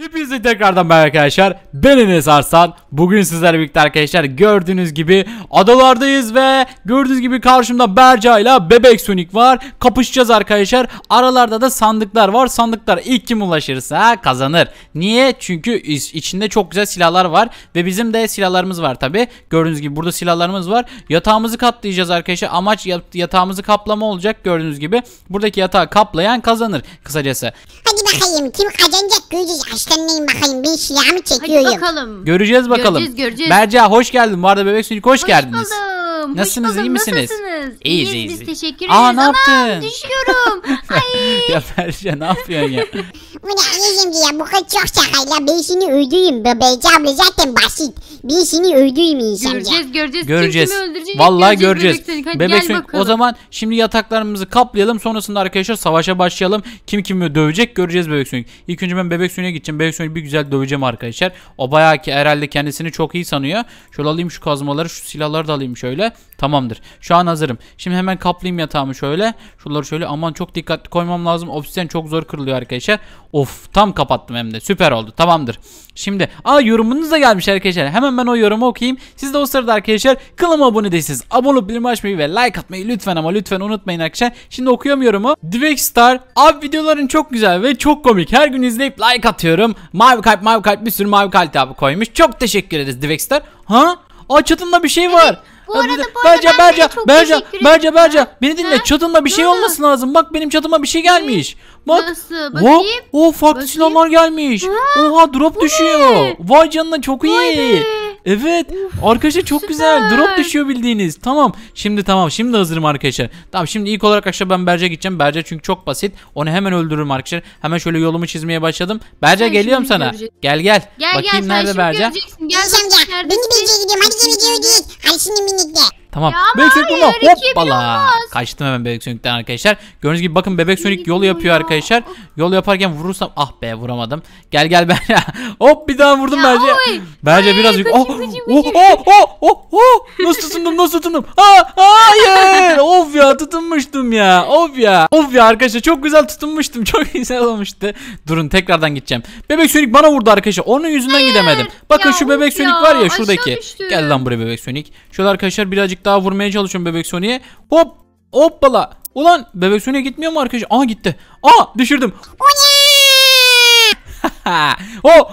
Hepinize tekrardan merhaba arkadaşlar. Ben Enes Arslan. Bugün sizlerle birlikte arkadaşlar gördüğünüz gibi adalardayız ve gördüğünüz gibi karşımda Berca ile Bebek Sonic var. Kapışacağız arkadaşlar. Aralarda da sandıklar var. Sandıklar ilk kim ulaşırsa kazanır. Niye? Çünkü iç- içinde çok güzel silahlar var ve bizim de silahlarımız var tabi. Gördüğünüz gibi burada silahlarımız var. Yatağımızı katlayacağız arkadaşlar. Amaç yat- yatağımızı kaplama olacak gördüğünüz gibi. Buradaki yatağı kaplayan kazanır kısacası. Hadi bakayım kim kazanacak göreceğiz. Aslanlayın bakayım ben silahımı Hadi çekiyorum. bakalım. Göreceğiz bakalım. Göreceğiz, göreceğiz. Berca hoş geldin. Bu arada Bebek Sonic hoş, geldiniz. buldum. Nasılsınız, Hoş buldum. iyi misiniz? Nasılsınız? İyiyiz, İyiyiz, biz teşekkür Aa, ederiz. ne yaptın? Anam düşüyorum. Ay. ya Berca ne yapıyorsun ya? Anneciğim ya bu kız çok şakayla ben seni öldüreyim. Bebeci abla zaten basit. Ben seni öldüreyim insan ya. göreceğiz göreceğiz. göreceğiz. Kim kimi öldürecek? Vallahi göreceğiz. Bebek Sonic. Hadi Bebek gel Sonic bakalım. o zaman şimdi yataklarımızı kaplayalım. Sonrasında arkadaşlar savaşa başlayalım. Kim kimi dövecek göreceğiz Bebek Sonic. İlk önce ben Bebek Sonic'e gideceğim. Bebek Sonic'i bir güzel döveceğim arkadaşlar. O bayağı ki herhalde kendisini çok iyi sanıyor. Şöyle alayım şu kazmaları, şu silahları da alayım şöyle. Tamamdır. Şu an hazırım. Şimdi hemen kaplayayım yatağımı şöyle. Şuraları şöyle aman çok dikkatli koymam lazım. Obsidian çok zor kırılıyor arkadaşlar. Of tam kapattım hem de. Süper oldu. Tamamdır. Şimdi aa yorumunuz da gelmiş arkadaşlar. Hemen ben o yorumu okuyayım. Siz de o sırada arkadaşlar kanalıma abone değilsiniz. Abone olup bildirim açmayı ve like atmayı lütfen ama lütfen unutmayın arkadaşlar. Şimdi okuyorum yorumu. Divek Star abi videoların çok güzel ve çok komik. Her gün izleyip like atıyorum. Mavi kalp mavi kalp bir sürü mavi kalp abi koymuş. Çok teşekkür ederiz Divek Star. Ha? Aa çatında bir şey var. Bu arada- bu arada Berca ben Berca çok Berca teşekkür Berca ederim. Berca Ha? beni dinle Ha? çatında bir şey Ne olması lazım. Bak benim çatıma bir şey gelmiş. Bak. Nasıl? Oh, Bakayım. oh farklı Bakayım. silahlar gelmiş. Oha drop düşüyor. ne? Vay canına çok iyi. be. Evet. Arkadaşlar çok güzel. süper. Drop düşüyor bildiğiniz. Tamam. Şimdi tamam. Şimdi hazırım arkadaşlar. Tamam şimdi ilk olarak arkadaşlar ben Berce gideceğim. Berce çünkü çok basit. Onu hemen öldürürüm arkadaşlar. Hemen şöyle yolumu çizmeye başladım. Berce Sen geliyorum şimdi sana. göreceksin. Gel gel. Gel Bakayım gel sen nerede şimdi Berce? göreceksin. Gel İnsan bakayım ya ben de neredesin? bence gidiyorum. Hadi gel. Hadi şimdi birlikte. Tamam. Ya bebek Sonic vurma. hayır, Hoppala. Kaçtım hemen Bebek Sonic'ten arkadaşlar. Gördüğünüz gibi bakın Bebek Sonic yol yapıyor ya. arkadaşlar. Yol yaparken vurursam ah be vuramadım. Gel gel ben. Hop bir daha vurdum Ya, bence. oy. Bence Ay, biraz yük. kaçayım, Oh, oh, oh, oh, oh, oh. Nasıl tutundum nasıl tutundum. Ha, hayır. of ya tutunmuştum ya. Of ya. Of ya arkadaşlar çok güzel tutunmuştum. Çok güzel olmuştu. Durun tekrardan gideceğim. Bebek Sonic bana vurdu arkadaşlar. Onun yüzünden gidemedim. Bakın Ya, şu Bebek Sonic var ya şuradaki. Gel lan buraya Bebek Sonic. Şöyle arkadaşlar birazcık daha vurmaya çalışıyorum Bebek Sonic'e. Hop. Hoppala. Ulan Bebek Sonic'e gitmiyor mu arkadaşlar? Aa gitti. Aa düşürdüm. O oh,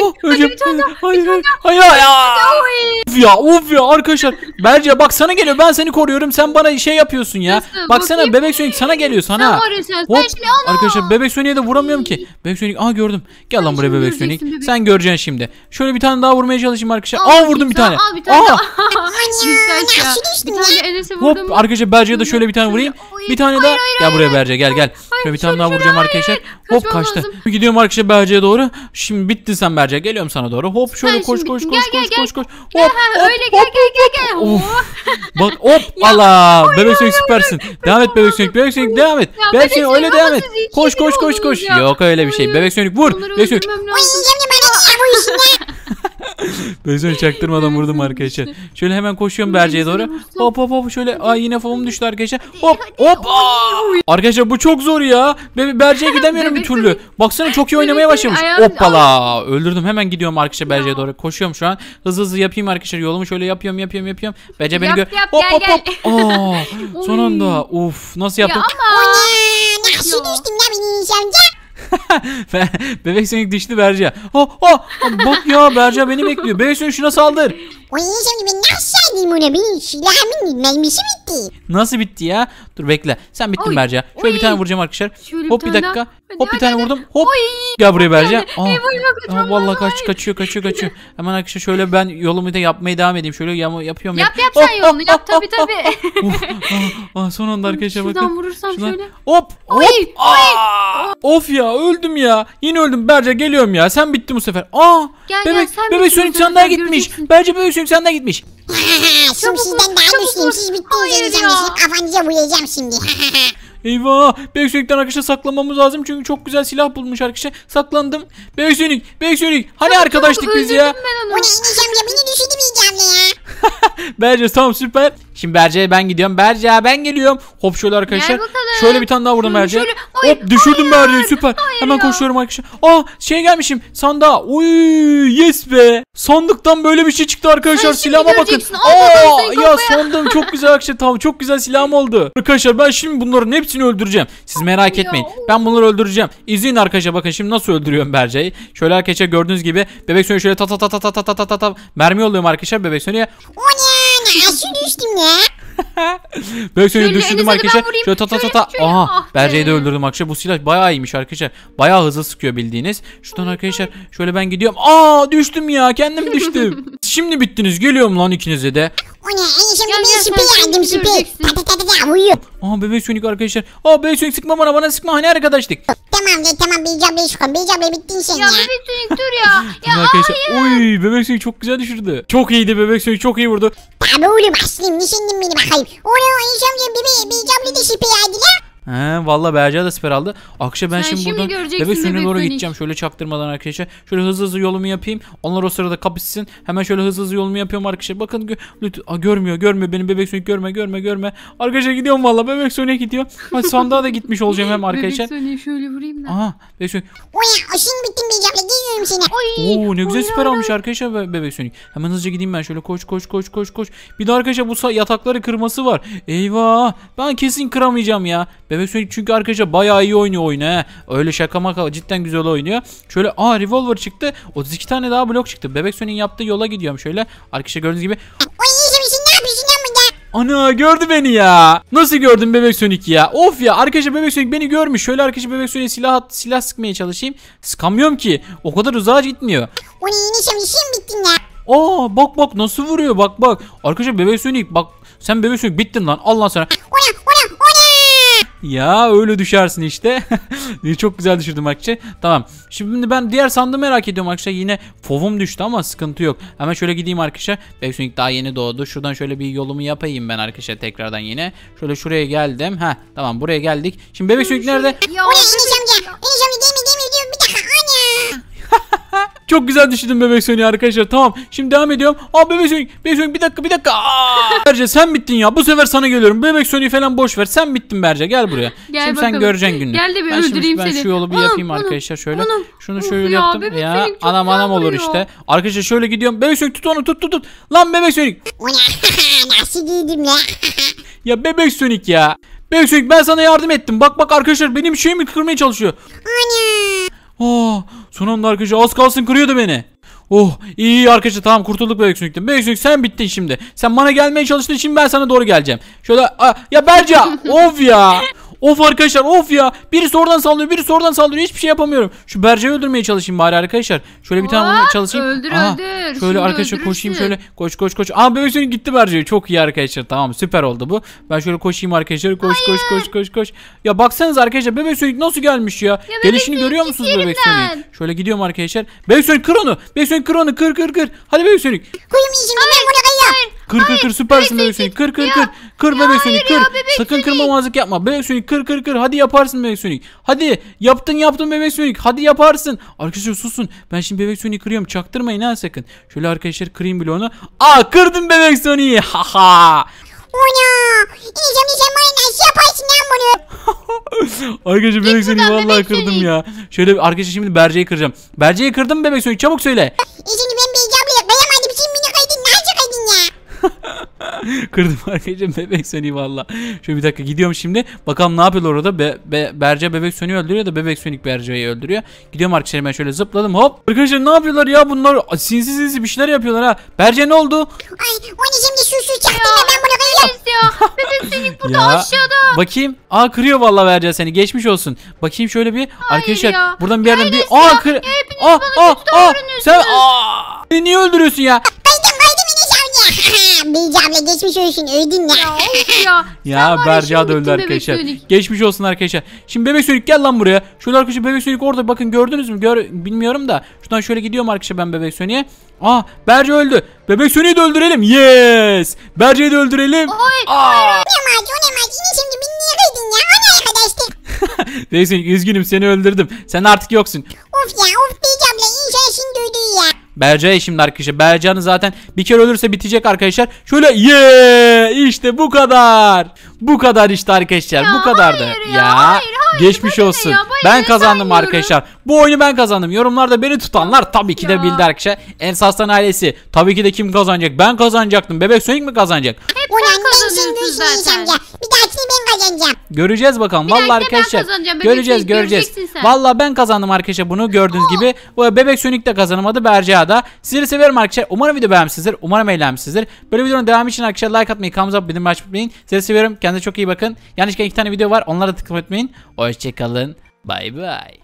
oh, Hadi öleceğim. bir tane daha, Hayır, hayır, hayır. Of ya, of ya arkadaşlar. Berce bak sana geliyor. Ben seni koruyorum. Sen bana şey yapıyorsun ya. Nasıl? Baksana Bakayım. Bebek Sonic sana geliyor sana. Sen. Hop. Sen şimdi ana. Arkadaşlar Bebek Sonic'e de vuramıyorum ki. Bebek Sonic aa gördüm. Gel lan buraya şimdi Bebek Sonic. göreceksin. Sen göreceksin şimdi. Şöyle bir tane daha vurmaya çalışayım arkadaşlar. Al Aa vurdum bir sana, tane. Al bir tane Güzel ya. Bir? Enes'e vurdum. Hop arkadaşlar Berce'ye de şöyle bir tane vurayım. Bir tane daha. hayır, Gel hayır. buraya Berce gel gel. Şöyle bir tane daha şöyle, vuracağım hayır. arkadaşlar. Hop Kaçmam kaçtı. lazım. Gidiyorum arkadaşlar Berce'ye doğru. Şimdi bittin sen Berce. Geliyorum sana doğru. Hop şöyle Sen koş şimdi koş bittin. koş Gel, koş gel, koş koş. Hop ha, öyle gel gel gel gel. Of. Bak hop Allah. Bebek Sonic süpersin. Devam et Bebek Sonic. Bebek Sonic devam et. Bebek Sonic öyle devam et. iki Koş koş koş koş. Yok öyle bir şey. Bebek Sonic vur. Bebek Sonic. öldürmem O lazım. Ya bu işine? Sonic çaktırmadan vurdum arkadaşlar. Şöyle hemen koşuyorum Berce'ye doğru. Hop hop hop şöyle. Ay yine formum düştü arkadaşlar. Hop hop. Aa! Arkadaşlar bu çok zor ya. Be Berce'ye gidemiyorum bir türlü. Baksana çok iyi oynamaya başlamış. Hoppala. Öldürdüm. Hemen gidiyorum arkadaşlar Berce'ye doğru. Koşuyorum şu an. Hızlı hızlı yapayım arkadaşlar. Yolumu şöyle yapıyorum yapıyorum yapıyorum. Berce beni gör. Hop hop hop. Aa, son anda. Uf nasıl Ya yaptım? ama. Ana, nasıl Ya. düştüm ya beni insan ya? Bebek Sonic düştü Berce. Oh oh. Bak ya Berce beni bekliyor. Bebek Sonic şuna saldır. O yiyeceğim ya ben nasıl edeyim ona? Benim silahımın mermisi bitti. Nasıl bitti ya? Dur bekle. Sen bittin Oy, Berce. Şöyle bir oy. tane vuracağım arkadaşlar. Şöyle bir Hop bir tane dakika. daha. Hadi, Hop bir hadi, tane hadi. vurdum. Hop. Oy. Gel buraya Berce. Yani, Aa. eyvah, eyvah, kaçmam Aa, vallahi lazım, kaç kaçıyor kaçıyor kaçıyor. Hemen arkadaşlar şöyle ben yolumu da yapmaya devam edeyim. Şöyle yam yapıyorum. Yap ya. yap sen yolunu hop, yap hop, tabi hop, tabi. Uf, aa, aa, son anda arkadaşlar Şuradan bakın. vurursam Şuradan- şöyle. Hop hop. Oy, Aa! Of ya öldüm ya. Yine öldüm. Berce geliyorum ya. Sen bittin bu sefer. Aa! Gel, gel, bebek sen bebek bu Sonic sefer, senden gitmiş. göreceksin. Berce bebek Sonic senden gitmiş. Şimdi sizden daha güçlüyüm. Siz bittiniz. Sizin kafanıza vuracağım şimdi. Eyvah! Bebek Sonic'ten arkadaşlar saklanmamız lazım çünkü çok güzel silah bulmuş arkadaşlar. Saklandım. Bebek Sonic. Hani arkadaştık biz ya? O onu. ne ya beni düşürdüm yiyeceğim ya. Bence tamam süper. Şimdi Berce'ye ben gidiyorum. Berce ben geliyorum. Hop şöyle arkadaşlar. Şöyle bir tane daha vurdum Berce'ye. Hop düşürdüm hayır. Berce'yi süper. Hemen ya. koşuyorum arkadaşlar. Aa şey gelmişim sandığa. Uy yes be. Sandıktan böyle bir şey çıktı arkadaşlar. Silahıma bakın. Aa ya sandım çok güzel arkadaşlar. Tamam çok güzel silahım oldu. Arkadaşlar ben şimdi bunların hepsini öldüreceğim. Siz merak etmeyin. Ben bunları öldüreceğim. İzleyin arkadaşlar bakın şimdi nasıl öldürüyorum Berce'yi. Şöyle arkadaşlar gördüğünüz gibi bebek sönüğü şöyle ta ta ta ta ta ta ta ta ta mermi yolluyorum arkadaşlar bebek sönüğe. O ne? Düştüm ya? Sönüğü Şöyle düşürdüm arkadaşlar. Şöyle ta ta ta. Aha Ah be. Berce'yi de öldürdüm arkadaşlar. Bu silah bayağı iyiymiş arkadaşlar. Bayağı hızlı sıkıyor bildiğiniz. Şuradan arkadaşlar şöyle ben gidiyorum. Aa düştüm ya kendim düştüm. Şimdi bittiniz. Geliyorum lan ikinize de. Ne? Enişemde Gel, bir gel, sen yardım şimdi şüphe. göreceksin. Ta ta ta ta ta uyuyor. Aa bebek sönük arkadaşlar. Aa bebek sönük sıkma bana bana sıkma hani arkadaşlık. Tamam de tamam Beyci abla şükür. Beyci abla bittin sen Ya ya. bebek sönük dur ya. Şimdi Ya arkadaşlar. hayır. Oy bebek sönük çok güzel düşürdü. Çok iyiydi bebek sönük çok iyi vurdu. Tabi oğlum aslım nişanlım beni bakayım. O ne o enişemde bebeği Beyci abla da şüphe yardı la. He valla Berca da siper aldı. Akşam ben Sen şimdi şimdi buradan bebek bebek doğru gideceğim. Şöyle çaktırmadan arkadaşlar. Şöyle hızlı hızlı yolumu yapayım. Onlar o sırada kapışsın. Hemen şöyle hızlı hızlı yolumu yapıyorum arkadaşlar. Bakın gö. Aa, görmüyor görmüyor. Benim bebek sönük görme görme görme. Arkadaşlar gidiyorum valla. Bebek sönüğe gidiyor. Ben sandığa da gitmiş olacağım hem arkadaşlar. Bebek sönüğü şöyle vurayım da. Aha bebek sönük. O ne? O şimdi bittin Beyci abla geliyorum seni. Ay. Oo ne güzel oyna, siper oyna. almış arkadaşlar be- bebek sönük. Hemen hızlıca gideyim ben şöyle koş koş koş koş koş. Bir de arkadaşlar bu yatakları kırması var. Eyvah ben kesin kıramayacağım ya. Bebek sönük çünkü arkadaşlar bayağı iyi oynuyor oyunu he. Öyle şaka maka cidden güzel oynuyor. Şöyle aa revolver çıktı. 32 tane daha blok çıktı. Bebek sönüğün yaptığı yola gidiyorum şöyle. Arkadaşlar gördüğünüz gibi. Ana gördü beni ya. Nasıl gördün bebek sönük ya? Of ya arkadaşlar bebek sönük beni görmüş. Şöyle arkadaşlar bebek sönüğe silah at- silah sıkmaya çalışayım. Sıkamıyorum ki. O kadar uzağa gitmiyor. O ne enişem şimdi bittin ya. Aa bak bak nasıl vuruyor bak bak. Arkadaşlar bebek sönük bak sen bebek sönük bittin lan Allah sana. O ne? Ya öyle düşersin işte. Çok güzel düşürdüm arkadaşlar. Tamam. Şimdi ben diğer sandığı merak ediyorum arkadaşlar. Yine fovum düştü ama sıkıntı yok. Hemen şöyle gideyim arkadaşlar. Bebek daha yeni doğdu. Şuradan şöyle bir yolumu yapayım ben arkadaşlar tekrardan yine. Şöyle şuraya geldim. Ha tamam buraya geldik. Şimdi bebek sönük nerede? Ya. Çok güzel düşürdüm bebek sönüğü arkadaşlar. Tamam. Şimdi devam ediyorum. Aa bebek sönük. Bebek sönük bir dakika bir dakika. Aa! Berce sen bittin ya. Bu sefer sana geliyorum. Bebek sönüğü falan boş ver. Sen bittin Berce. Gel buraya. Gel şimdi sen bakalım. göreceksin gününü. Gel de bir ben şimdi- öldüreyim ben seni. şu yolu bir Anam, yapayım anam, arkadaşlar şöyle. anam. Şunu Of şöyle ya, yaptım. bebek Ya çok anam anam olur işte. Arkadaşlar şöyle gidiyorum. Bebek sönük tut onu tut tut tut. Lan bebek ne? Nasıl giydim la? Ya bebek sönük ya. Bebek sönük ben sana yardım ettim. Bak bak arkadaşlar benim şeyimi kırmaya çalışıyor. Ana. Oh son anda arkadaşlar az kalsın kırıyordu beni. Oh iyi arkadaşlar tamam kurtulduk bebek sönükten. Bebek sönük sen bittin şimdi. Sen bana gelmeye çalıştın şimdi ben sana doğru geleceğim. Şöyle Aa, ya Berca of ya. Of arkadaşlar of ya. Birisi oradan saldırıyor birisi oradan saldırıyor hiçbir şey yapamıyorum. Şu Berca'yı öldürmeye çalışayım bari arkadaşlar. Şöyle bir tane vurmaya çalışayım. öldür, Aha, öldür. Şöyle Şimdi arkadaşlar koşayım öldürürsün. şöyle. Koş koş koş. Aa bebek sönük gitti Berca'yı. Çok iyi arkadaşlar tamam süper oldu bu. Ben şöyle koşayım arkadaşlar. Koş koş koş koş koş. Ya baksanız arkadaşlar bebek sönük nasıl gelmiş ya. bebek Gelişini görüyor musunuz bebek sönük? Şöyle gidiyorum arkadaşlar. Bebek sönük kır onu. Bebek sönük kır onu. Kır kır kır. Hadi bebek sönük. Kuyum enişemce ben bunu kayıyorum. Kır kır kır süpersin bebek sönük. Kır kır kır. Kır bebek ya, kır. Sakın Sonic. kırmamazlık yapma. Bebek sönük kır kır kır. Hadi yaparsın bebek sönük. Hadi yaptın yaptın bebek sönük. Hadi yaparsın. Arkadaşlar susun. Ben şimdi bebek sönüğü kırıyorum. Çaktırmayın ha sakın. Şöyle arkadaşlar kırayım bile onu. Aa kırdım bebek sönüğü. Ha ha. O ne? Enişemce sen bana nasıl yaparsın lan bunu? Arkadaşlar bebek buradan vallahi bebek kırdım ya. Şöyle arkadaşlar şimdi Berce'yi kıracağım. Berce'yi kırdım bebek sönüğü çabuk söyle. Enişemce ben Beyci ablaya kayamadım. Şimdi beni kaydın. Nasıl kaydın ya? Kırdım arkadaşlar bebek sönüğü valla. Şöyle bir dakika gidiyorum şimdi. Bakalım ne yapıyorlar orada. Be, be- Berce bebek sönüğü öldürüyor da bebek sönük Berce'yi öldürüyor. Gidiyorum arkadaşlar ben şöyle zıpladım hop. Arkadaşlar ne yapıyorlar ya bunlar? Sinsi sinsi bir şeyler yapıyorlar ha. Berce ne oldu? Ay o enişemce şu su çaktırma ben bunu kayıyorum. Enes ya. Bebek sönük burada Ya, aşağıda. Bakayım. Aa kırıyor vallahi Berce seni. Geçmiş olsun. Bakayım şöyle bir. arkadaşlar ya. buradan bir yerden bir. Aa ya, kır. hepiniz Aa bana aa kötü aa. davranıyorsunuz. Sen aa. Beni niye öldürüyorsun ya? Beyci abla geçmiş olsun öldün ya. Ya of ya. Sen Ya var Berca şimdi da öldü bittin bebek arkadaşlar. Geçmiş olsun arkadaşlar. Şimdi bebek sönük gel lan buraya. Şöyle arkadaşlar bebek sönük orada bakın gördünüz mü? Gör, bilmiyorum da. Şuradan şöyle gidiyorum arkadaşlar ben bebek sönüğe. Aa Berce öldü. Bebek sönüğü de öldürelim. Yes. Berce'yi de öldürelim. Aa. O ne maç o ne maç enişemce beni niye kaydın ya? Ana arkadaştık. Bebek sönük üzgünüm seni öldürdüm. Sen artık yoksun. Of ya of Beyci abla inşallah şimdi öldü ya. Berca'ya şimdi arkadaşlar. Berca'nın zaten bir kere ölürse bitecek arkadaşlar. Şöyle ye işte bu kadar. Bu kadar işte arkadaşlar. Ya bu kadardı. hayır ya, hayır, hayır. Geçmiş olsun. ya, ben kazandım arkadaşlar. Bu oyunu ben kazandım. Yorumlarda beni tutanlar tabii ki de Ya. bildi arkadaşlar. Ensaslan ailesi. Tabii ki de kim kazanacak? Ben kazanacaktım. Bebek Sonic mi kazanacak? Ulan ben şimdi düşüneceğim zaten. ya. Bir dahakine ben kazanacağım. Göreceğiz bakalım. Bir Vallahi ben arkadaşlar. kazanacağım. Bebek Göreceğiz, Sonic göreceğiz. göreceksin sen. Vallahi ben kazandım arkadaşlar. Bunu gördüğünüz gibi. Bu Bebek Sonic de kazanamadı. Berca da. Sizleri seviyorum arkadaşlar. Umarım video beğenmişsinizdir. Umarım eğlenmişsinizdir. Böyle videonun devamı için arkadaşlar like atmayı, kanalımıza abone olmayı unutmayın. Sizleri seviyorum. Kendinize çok iyi bakın. Yanlışlıkla iki tane video var. Onlara da tıklamayı unutmayın. Hoşçakalın. Bay bay.